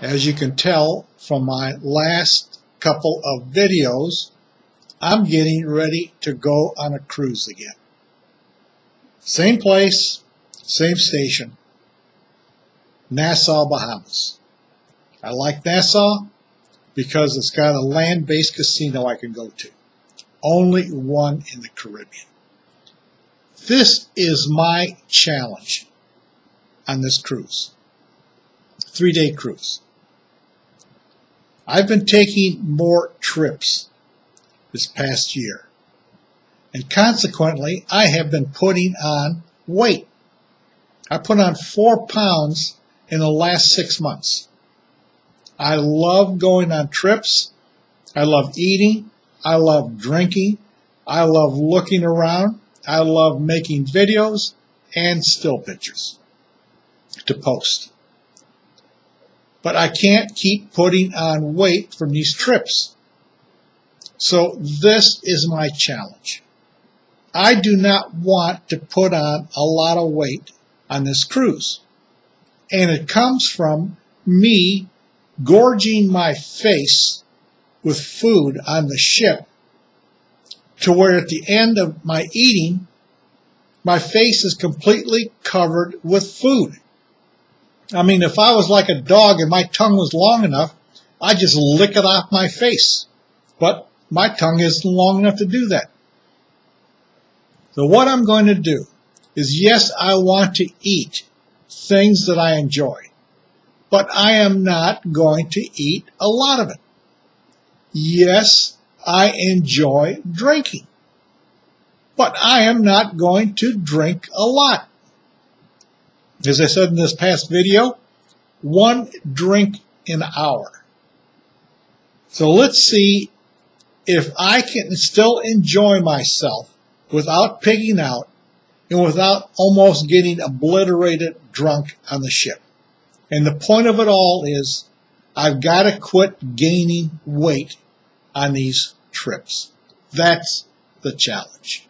As you can tell from my last couple of videos, I'm getting ready to go on a cruise again. Same place, same station, Nassau, Bahamas. I like Nassau because it's got a land-based casino I can go to. Only one in the Caribbean. This is my challenge on this cruise. Three-day cruise. I've been taking more trips this past year. And consequently, I have been putting on weight. I put on four pounds in the last six months. I love going on trips. I love eating. I love drinking. I love looking around. I love making videos and still pictures to post. But I can't keep putting on weight from these trips. So this is my challenge. I do not want to put on a lot of weight on this cruise. And it comes from me gorging my face with food on the ship to where at the end of my eating, my face is completely covered with food. I mean, if I was like a dog and my tongue was long enough, I'd just lick it off my face. But my tongue isn't long enough to do that. So what I'm going to do is, yes, I want to eat things that I enjoy, but I am not going to eat a lot of it. Yes, I enjoy drinking, but I am not going to drink a lot. As I said in this past video, one drink an hour. So let's see if I can still enjoy myself without pigging out and without almost getting obliterated drunk on the ship. And the point of it all is I've got to quit gaining weight on these trips. That's the challenge.